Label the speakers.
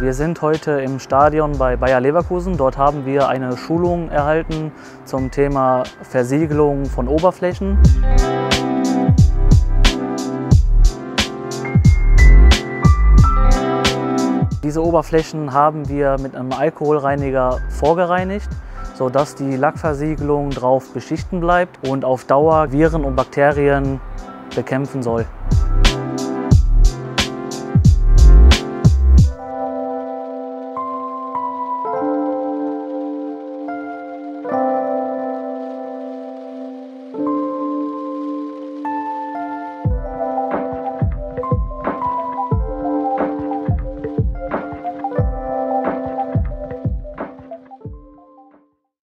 Speaker 1: Wir sind heute im Stadion bei Bayer Leverkusen. Dort haben wir eine Schulung erhalten zum Thema Versiegelung von Oberflächen. Diese Oberflächen haben wir mit einem Alkoholreiniger vorgereinigt, sodass die Lackversiegelung drauf beschichten bleibt und auf Dauer Viren und Bakterien bekämpfen soll.